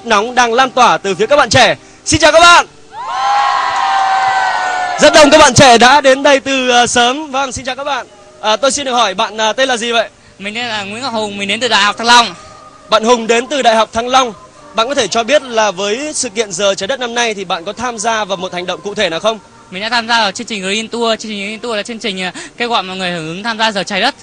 sức nóng đang lan tỏa từ phía các bạn trẻ. Xin chào các bạn. Rất đông các bạn trẻ đã đến đây từ uh, sớm. Vâng, xin chào các bạn. À, tôi xin được hỏi bạn uh, tên là gì vậy? Mình tên là Nguyễn Ngọc Hùng, mình đến từ Đại học Thăng Long. Bạn Hùng đến từ Đại học Thăng Long. Bạn có thể cho biết là với sự kiện giờ trái đất năm nay thì bạn có tham gia vào một hành động cụ thể nào không? Mình đã tham gia vào chương trình Green Tour. Chương trình Green Tour là chương trình ờ, kêu gọi mọi người hưởng ứng tham gia giờ trái đất.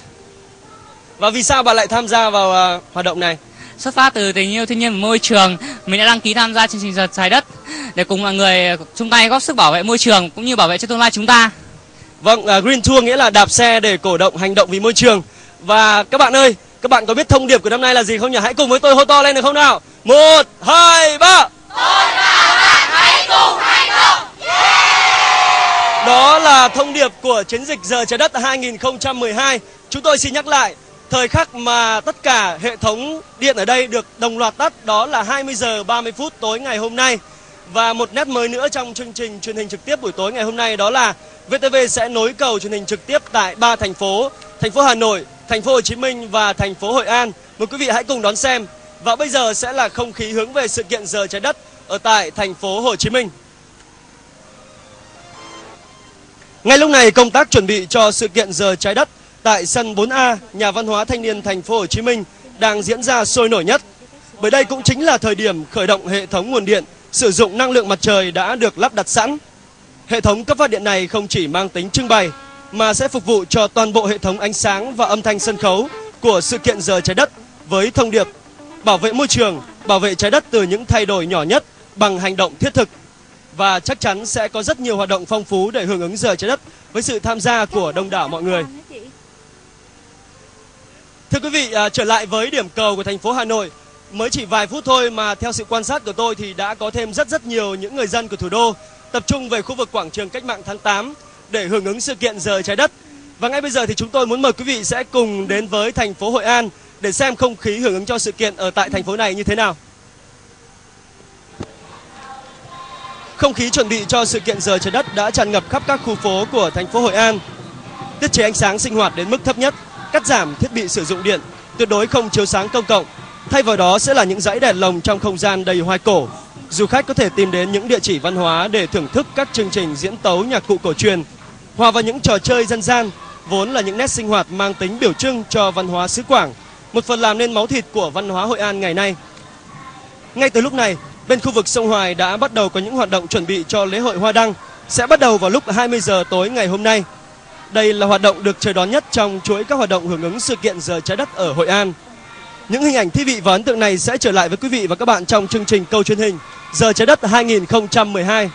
Và vì sao bạn lại tham gia vào uh, hoạt động này? Xuất phát từ tình yêu thiên nhiên và môi trường, mình đã đăng ký tham gia chương trình giờ trái đất để cùng mọi người ờ, chung tay góp sức bảo vệ môi trường cũng như bảo vệ cho tương lai chúng ta. Vâng, uh, Green Tour nghĩa là đạp xe để cổ động hành động vì môi trường. Và các bạn ơi, các bạn có biết thông điệp của năm nay là gì không nhỉ? Hãy cùng với tôi hô to lên được không nào? Một, hai, ba. Tôi và bạn hãy cùng hành động. Yeah! Đó là thông điệp của chiến dịch giờ trái đất 2012. Chúng tôi xin nhắc lại, thời khắc mà tất cả hệ thống điện ở đây được đồng loạt tắt đó là 20 giờ 30 phút tối ngày hôm nay. Và một nét mới nữa trong chương trình truyền hình trực tiếp buổi tối ngày hôm nay đó là VTV sẽ nối cầu truyền hình trực tiếp tại ba thành phố, thành phố Hà Nội, thành phố Hồ Chí Minh và thành phố Hội An. Mời quý vị hãy cùng đón xem. Và bây giờ sẽ là không khí hướng về sự kiện giờ trái đất ở tại thành phố Hồ Chí Minh. Ngay lúc này công tác chuẩn bị cho sự kiện giờ trái đất tại sân 4A nhà văn hóa thanh niên thành phố Hồ Chí Minh đang diễn ra sôi nổi nhất. Bởi đây cũng chính là thời điểm khởi động hệ thống nguồn điện sử dụng năng lượng mặt trời đã được lắp đặt sẵn. Hệ thống cấp phát điện này không chỉ mang tính trưng bày mà sẽ phục vụ cho toàn bộ hệ thống ánh sáng và âm thanh sân khấu của sự kiện giờ trái đất với thông điệp bảo vệ môi trường, bảo vệ trái đất từ những thay đổi nhỏ nhất bằng hành động thiết thực. Và chắc chắn sẽ có rất nhiều hoạt động phong phú để hưởng ứng giờ trái đất với sự tham gia của đông đảo mọi người. Thưa quý vị, à, trở lại với điểm cầu của thành phố Hà Nội, mới chỉ vài phút thôi mà theo sự quan sát của tôi thì đã có thêm rất rất nhiều những người dân của thủ đô tập trung về khu vực quảng trường Cách mạng tháng 8 để hưởng ứng sự kiện giờ trái đất. Và ngay bây giờ thì chúng tôi muốn mời quý vị sẽ cùng đến với thành phố Hội An để xem không khí hưởng ứng cho sự kiện ở tại thành phố này như thế nào. Không khí chuẩn bị cho sự kiện giờ trái đất đã tràn ngập khắp các khu phố của thành phố Hội An. Tiết chế ánh sáng sinh hoạt đến mức thấp nhất, cắt giảm thiết bị sử dụng điện, tuyệt đối không chiếu sáng công cộng. Thay vào đó sẽ là những dãy đèn lồng trong không gian đầy hoài cổ. Du khách có thể tìm đến những địa chỉ văn hóa để thưởng thức các chương trình diễn tấu nhạc cụ cổ truyền, hòa vào những trò chơi dân gian, vốn là những nét sinh hoạt mang tính biểu trưng cho văn hóa xứ Quảng, một phần làm nên máu thịt của văn hóa Hội An ngày nay. Ngay từ lúc này, bên khu vực sông Hoài đã bắt đầu có những hoạt động chuẩn bị cho lễ hội Hoa Đăng sẽ bắt đầu vào lúc 20 giờ tối ngày hôm nay. Đây là hoạt động được chờ đón nhất trong chuỗi các hoạt động hưởng ứng sự kiện giờ trái đất ở Hội An. Những hình ảnh thi vị và ấn tượng này sẽ trở lại với quý vị và các bạn trong chương trình câu truyền hình Giờ trái đất 2012.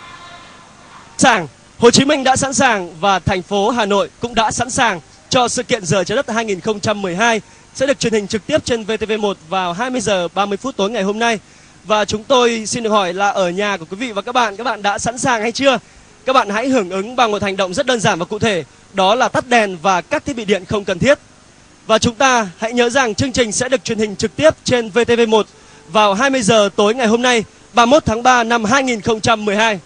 Sảng, Hồ Chí Minh đã sẵn sàng và thành phố Hà Nội cũng đã sẵn sàng cho sự kiện Giờ trái đất 2012 sẽ được truyền hình trực tiếp trên VTV1 vào 20 giờ 30 phút tối ngày hôm nay. Và chúng tôi xin được hỏi là ở nhà của quý vị và các bạn, các bạn đã sẵn sàng hay chưa? Các bạn hãy hưởng ứng bằng một hành động rất đơn giản và cụ thể, đó là tắt đèn và các thiết bị điện không cần thiết. Và chúng ta hãy nhớ rằng chương trình sẽ được truyền hình trực tiếp trên VTV1 vào 20 giờ tối ngày hôm nay, 31 tháng 3 năm 2012.